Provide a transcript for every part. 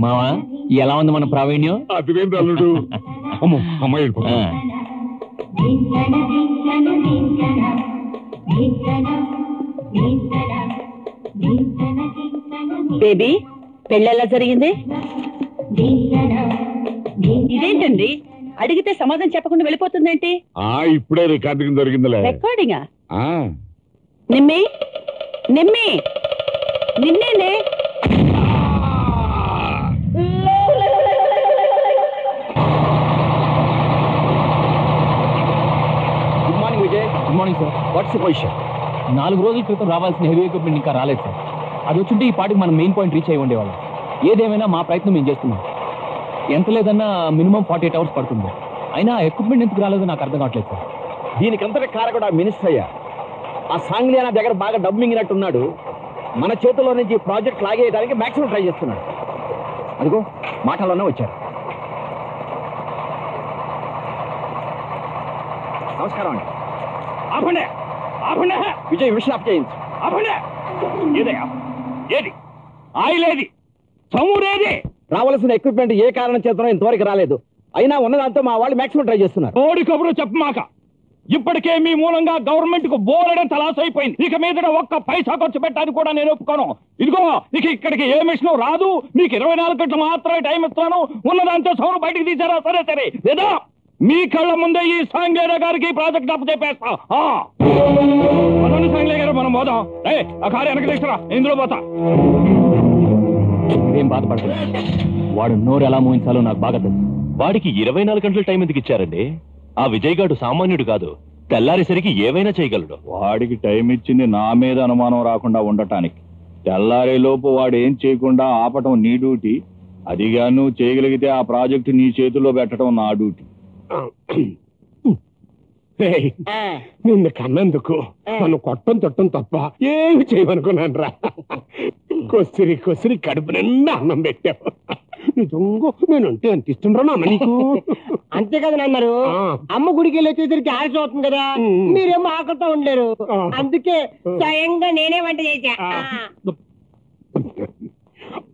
మావా ఎలా ఉంది మన ప్రావీణ్యం? అదివేంద్ర అల్లుడు. అమ్మో అమ్మాయి బేబీ పెళ్ళెలా జరిగింది? ఇదేంటండి? అడిగితే సమాధానం చెప్పకుండా వెళ్ళిపోతుందేంటి? ఆ ఇప్పుడే రికార్డింగ్ దొరికిందిలే. రికార్డింగా ఆ. Nimmi Nimmi నిన్నేనే. Good morning Vijay good morning sir what's position నాలుగు రోజుల క్రితం రావాల్సిన హెవీ ఎక్విప్మెంట్ ఇంకా రాలేదు సార్ అది వచ్చింటే ఈ పాటికి మనం మెయిన్ పాయింట్ రీచ్ అయి ఉండేవాళ్ళం. ఏదేమైనా మా ప్రయత్నం మేము చేస్తున్నాం. ఎంత లేదన్నా మినిమం ఫార్టీ ఎయిట్ అవర్స్ పడుతుంది. అయినా ఎక్విప్మెంట్ ఎందుకు రాలేదో నాకు అర్థం కావట్లేదు సార్. దీనికంతటి కారకుడు ఆ మినిస్టర్ అయ్యా. ఆ సాంగ్లియానా దగ్గర బాగా డబ్బు మింగినట్టున్నాడు మన చేతుల్లో నుంచి ప్రాజెక్ట్ లాగేయడానికి మాక్సిమం ట్రై చేస్తున్నాడు. అదిగో మాటల్లోనే వచ్చారు. నమస్కారం అండి. ఆపండి ఆపండి. విజయ్ విషయం ఆఫ్ చేయించు. ఆపండి. ఏదయ్యా? ఏది? ఆయిల్ ఏది చమురేది? రావాల్సిన ఎక్విప్మెంట్ ఏ కారణం చేతనో ఇంతవరకు రాలేదు. అయినా ఉన్నదాంతో మా వాళ్ళు మాక్సిమం ట్రై చేస్తున్నారు. కోడి కబురు చెప్పమాక ఇప్పటికే మీ మూలంగా గవర్నమెంట్కు బోలడం తలాసైపోయింది ఇక మీద ఒక్క పైసా ఖర్చు పెట్టడానికి కూడా నేను ఒప్పుకోను. ఇదిగో ఇక ఇక్కడికి ఏ మిషన్ రాదు. మీకు ఇరవై నాలుగు గంటలు మాత్రమే టైం ఇస్తాను. ఉన్నదాంతో సౌరు బయటికి తీసారా సరే సరే. లేదా మీ కళ్ళ ముందే ఈ సాంగ్లేర గారికి ప్రాజెక్ట్ అప్పు చెప్పేస్తా. సాంగ్లే గారు మనం పోదాం. ఏ ఆ కారు వెనక తీసుకురా. ఇందులో పోతా. మీరేం బాధపడలేదు వాడు నోరు ఎలా మూయించాలో నాకు బాగా తెలుసు. వాడికి ఇరవై నాలుగు గంటల టైం ఎందుకు ఇచ్చారండి? ఆ విజయ్ గాడు సామాన్యుడు కాదు. తెల్లారేసరికి ఏవైనా చేయగలడు. వాడికి టైం ఇచ్చింది నా మీద అనుమానం రాకుండా ఉండటానికి. తెల్లారే లోపు వాడు ఏం చేయకుండా ఆపటం నీ డ్యూటీ. అదిగా నువ్వు చేయగలిగితే ఆ ప్రాజెక్టు నీ చేతుల్లో పెట్టడం నా డ్యూటీ. ఏయ్, నిన్ను కన్నందుకు నన్ను కొట్టం తొట్టం తప్ప ఏమి చేయమనుకున్నాను రా కొసిరి కొసిరి కడుపు నిండా అన్నం పెట్టావు. నిజంగా నేను అంటే అంత ఇష్టం రా నాన్న నీకు? అంతే కదా నాన్నారు ఆ. అమ్మ గుడికి వెళ్ళి వచ్చేసరికి ఆలస్యం అవుతుంది కదా. మీరేమో ఆకలితో ఉండలేరు. ఆ. అందుకే స్వయంగా నేనే వంట చేశా.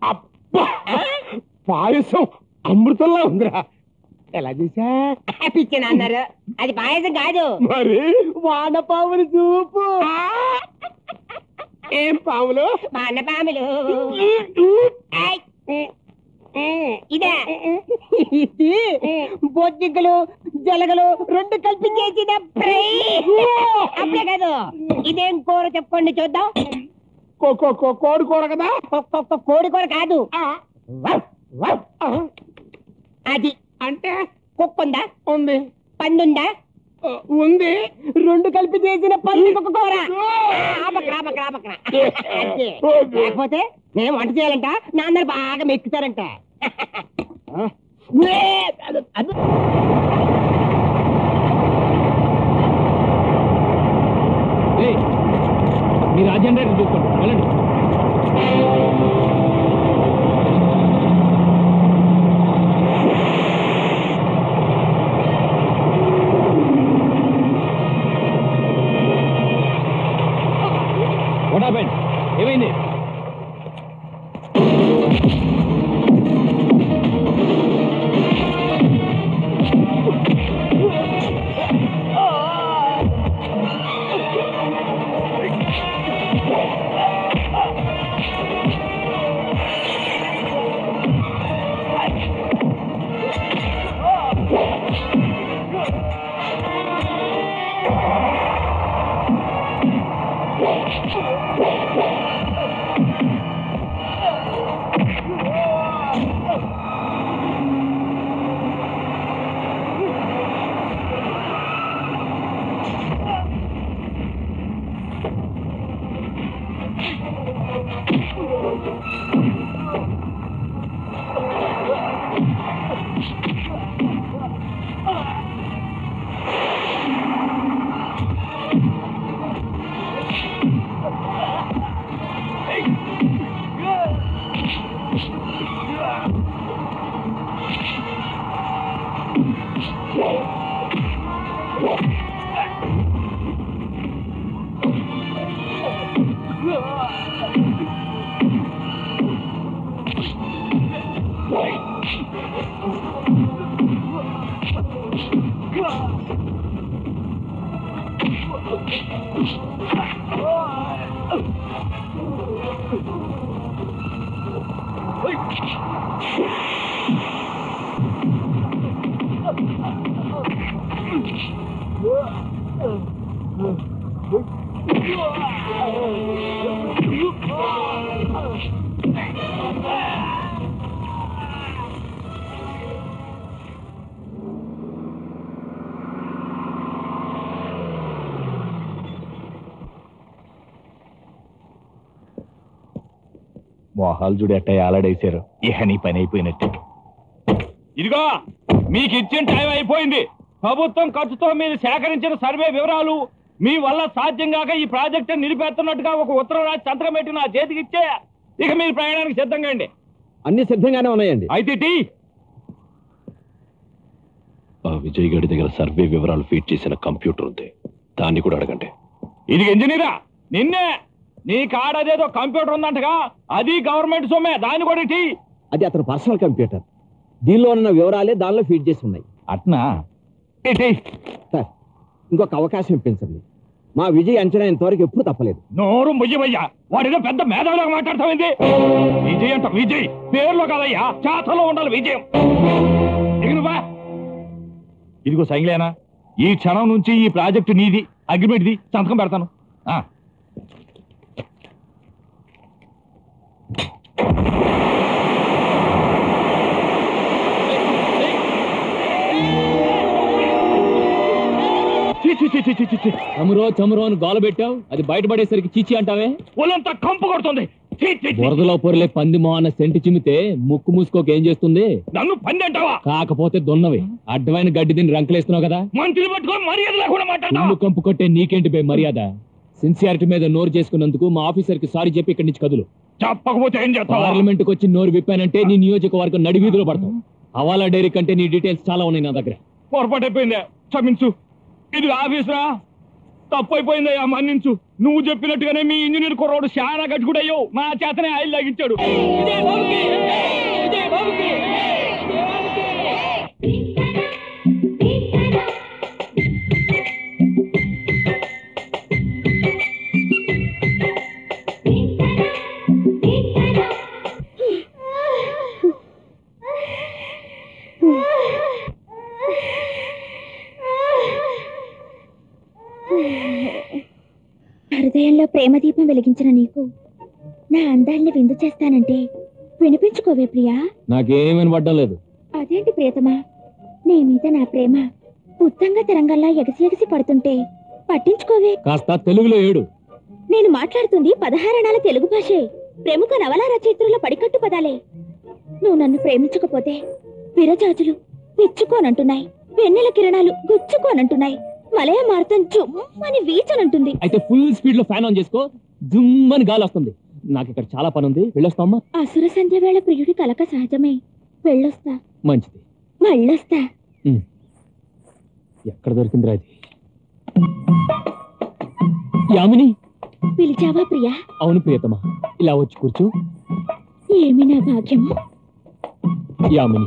అబ్బా! పాయసం అమృతంలా ఉందిరా. ఎలా చేసా పిచ్చిన అన్నారు అది పాయసం కాదు. మరి? వానపాములు చూపు ఏం పాములు? వానపాములు ఐ. ఇదే. ఇది బొద్దింకలు జలగలు రెండు కలిపి చేసిన ఫ్రై అప్పుడే కాదు. ఇదేం కూర చెప్పుకోండి చూద్దాం. కోడి కూర కదా? కోడి కూర కాదు. అది. అంటే? కుక్కుందా? ఉంది. పందుందా ఆ, ఉంది. రెండు కలిపి చేసిన పంది కుక్క కూర. లేకపోతే నేను వంట చేయాలంట నా అందరు బాగా మెక్కుతారంట. మీ రాజేంద్ర చూసుకోండి. వెళ్ళండి. Whoa. మొహాలు చూడు ఎట్ట ఆలాడేశారు ఇహ నీ పని అయిపోయినట్టే. ఇదిగో మీకు ఇచ్చిన టైం అయిపోయింది. ప్రభుత్వం ఖర్చుతో మీరు సేకరించిన సర్వే వివరాలు మీ వల్ల సాధ్యం కాక ఈ ప్రాజెక్టు నిలిపేస్తున్నట్టుగా ఒక ఉత్తరం రాసి సంతకం పెట్టి నా చేతికి ఇచ్చే ఇక మీరు ప్రయాణానికి సిద్ధంగా అండి అన్ని సిద్ధంగానే ఉన్నాయండి. అయితే టీ. ఆ విజయ్ గడి దగ్గర సర్వే వివరాలు ఫీడ్ చేసిన కంప్యూటర్ ఉంది. దాన్ని కూడా అడగండి. ఇది ఇంజనీరా నిన్నే నీ కాడదేదో కంప్యూటర్ ఉందంటగా అది గవర్నమెంట్ సొమ్మే దాన్ని కూడా అది అతని పర్సనల్ కంప్యూటర్. దీనిలో ఉన్న వివరాలే దానిలో ఫీడ్ చేసి ఉన్నాయి. అట్నా? సార్ ఇంకొక అవకాశం ఇప్పించండి. మా విజయ్ అంచనా ఇంతవరకు ఎప్పుడు తప్పలేదు. నోరు ముయ్యవయ్యా వాడేదో పెద్ద మేధావిలాగా మాట్లాడతావేంది? విజయ్ అంట విజయ్. పేర్లో కాదయ్యా చేతలో ఉండాలి విజయం. ఇదిగో సైన్లేనా? ఈ క్షణం నుంచి ఈ ప్రాజెక్టు నీది అగ్రిమెంట్ది సంతకం పెడతాను. చమురో చమురో అని గోల పెట్టావు? అది బయటపడేసరికి చీచి అంటావే? ఒళ్ళంతా కంపు కొడుతుంది. బురదలో పొరలే పంది మొహన్న సెంటి చిమ్మితే ముక్కు మూసుకోక ఏం చేస్తుంది? నన్ను పంది అంటావా? కాకపోతే దొన్నవి. అడ్డమైన గడ్డి దీన్ని రంకలేస్తున్నావు కదా? మంత్రులు పట్టుకొని మర్యాద లేకుండా కంపు కొట్టే నీకేంటి బే మర్యాద? సిన్సియారిటీ మీద నోరు చేసుకున్నందుకు మా ఆఫీసర్కి సారీ చెప్పి ఇక్కడి నుంచి కదులు. చెప్పకపోతే ఏం చేస్తావా? పార్లమెంట్కి వచ్చి నోరు విప్పానంటే నీ నియోజకవర్గం నడివీధిలో పడతావు. హవాలా డైరీ కంటే నీ డీటెయిల్స్ చాలా ఉన్నాయి నా దగ్గర. పొరపాటు అయిపోయిందే క్షమించు. ఇది ఆఫీసరా? తప్పు అయిపోయిందయ్యా మన్నించు. నువ్వు చెప్పినట్టుగానే మీ ఇంజనీర్ కుర్రోడు చాలా గట్టుకుడయ్యో నా చేతనే ఆయిల్ లాగించాడు. వెలిగించిన నీకు నా అందాల్ని విందు చేస్తానంటే వినిపించుకోవే ప్రియా. నాకేం వినపడ్డం లేదు. అదేంటి ప్రియతమా? నీ మీద నా ప్రేమ ఉత్తంగ తరంగల్లా ఎగసి ఎగసి పడుతుంటే పట్టించుకోవే. కాస్త తెలుగులో ఏడు. నేను మాట్లాడుతుంది పదహారణాల తెలుగు భాషే. ప్రముఖ నవలా రచయిత్రుల పడికట్టు పదాలే. నువ్వు నన్ను ప్రేమించకపోతే విరజాజులు విచ్చుకోనంటున్నాయి వెన్నెల కిరణాలు గుచ్చుకోనంటున్నాయి మలయ మార్తం జుమ్మని వీచనంటుంది. అయితే ఫుల్ స్పీడ్లో ఫ్యాన్ ఆన్ చేసుకో. జుమ్మని గాలి వస్తుంది. నాకు ఇక్కడ చాలా పని ఉంది. వెళ్ళొస్తామా అసుర సంధ్య వేళ ప్రియుడి కలక సహజమే. వెళ్ళొస్తా. మంచిది. మళ్ళొస్తా. ఎక్కడ దొరికిందిరా ఇది? యామిని? పిలిచావా ప్రియా? అవును ప్రియతమా. ఇలా వచ్చి కూర్చో. ఏమి నా భాగ్యము? యామిని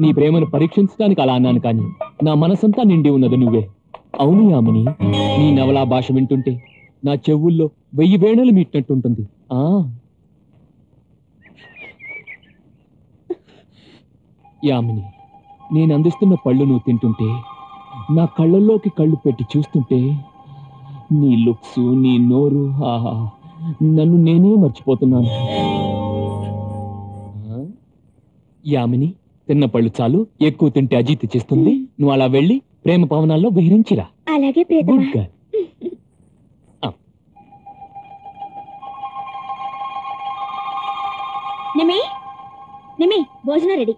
నీ ప్రేమను పరీక్షించడానికి అలా అన్నాను కానీ నా మనసంతా నిండి ఉన్నది నువ్వే. అవును యామిని నీ నవలా భాష వింటుంటే నా చెవుల్లో వెయ్యి వేణులు మీటినట్టుంటుంది. ఆ. యామిని నేను అందిస్తున్న పళ్ళు నువ్వు తింటుంటే నా కళ్ళల్లోకి కళ్ళు పెట్టి చూస్తుంటే నీ లుక్స్ నీ నోరు ఆహా నన్ను నేనే మర్చిపోతున్నాను? యామిని తిన్న పళ్ళు చాలు ఎక్కువ తింటే అజీతి చేస్తుంది. నువ్వు అలా వెళ్ళి ప్రేమ పవనాల్లో విహరించిరా. అలాగే గుడ్ గర్ల్. నిమి నిమి భోజనం రెడీ.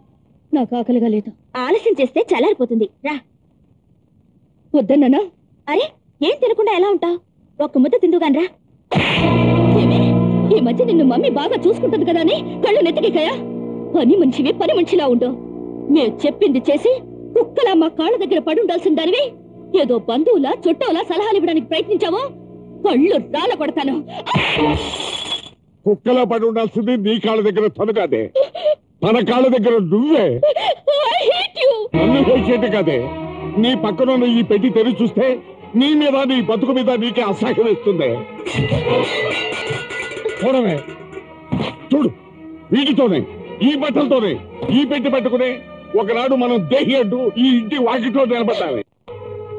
నాకు ఆకలిగా లేదు. ఆలస్యం చేస్తే చల్లారిపోతుంది. రా. వద్దన్నానా అరే ఏం తినకుండా ఎలా ఉంటావు? ఒక్క ముద్ద తిందుగాని రా? ఈ మధ్య నిన్ను మమ్మీ బాగా చూసుకుంటుంది కదా అని కళ్ళు నెత్తికెక్కాయా? పని మనిషివి పని మనిషిలా ఉండు. మేము చెప్పింది చేసి కుక్కలా మా కాళ్ళ దగ్గర పడి ఉండాల్సిన దానివి. ఏదో బంధువులా చుట్టవులా సలహాలు ఇవ్వడానికి ప్రయత్నించావో? కళ్ళు రాల కొడతాను. కుక్కలో పడి ఉండాల్సింది నీ కాళ్ళ దగ్గర తను కాదే. తన కాళ్ళ దగ్గర నువ్వే. నన్ను వేసేట్టు కాదే. నీ పక్కన ఈ పెట్టి తెరిచి చూస్తే నీ మీద నీ బతుకు మీద నీకే అసహ్యం వేస్తుంది. చూడవే చూడు వీటితోనే ఈ బట్టలతోనే ఈ పెట్టి పెట్టుకుని ఒకనాడు మనం దేహి అంటూ ఈ ఇంటి వాకిట్లో నిలబడ్డాలి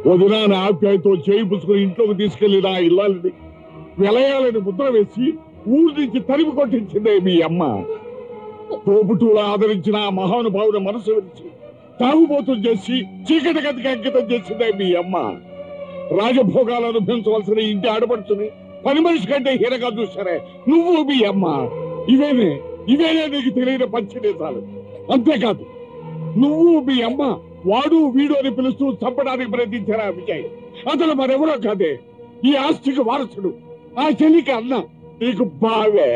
వదిన ఆప్యాయతో చేయి పుచ్చుకుని ఇంట్లోకి తీసుకెళ్ళి నా ఇల్లాలని విలయాలని ముద్ర వేసి ఊరి నుంచి తరిమి కొట్టించిందే మీ అమ్మ. తోబుటూలా ఆదరించిన ఆ మహానుభావుని మనసు విరిచి తాగుబోతులు చేసి చీకటి గతికి అంకితం చేసిందే మీ అమ్మ. రాజభోగాలు అనుభవించవలసిన ఇంటి ఆడపడుచుని పని మనిషి కంటే హీనగా చూసారే నువ్వు మీ అమ్మ. ఇవేనే ఇవేనే నీకు తెలియని పంచదేశాలు అంతేకాదు నువ్వు మీ అమ్మ వాడు వీడు అని పిలుస్తూ చంపడానికి ప్రయత్నించారా విజయ్? అతను మరెవరో కాదే. ఈ ఆస్తికి వారసుడు ఆ చెల్లికి అన్న. నీకు బావే